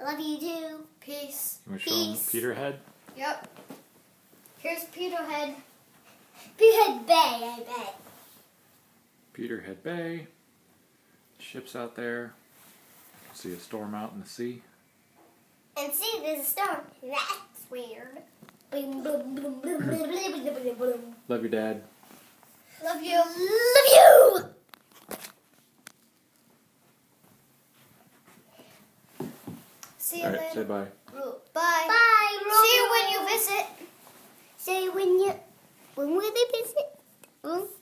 I love you too. Peace. You want to show Peace. Peterhead? Yep. Here's Peterhead. Peterhead Bay, I bet. Peterhead Bay. Ships out there. See a storm out in the sea. And see, there's a storm. That's weird. Love your dad. Love you. See you All right, say bye. Bye. Bye, Romeo. See you when you visit. Say when you when will they visit? Hmm?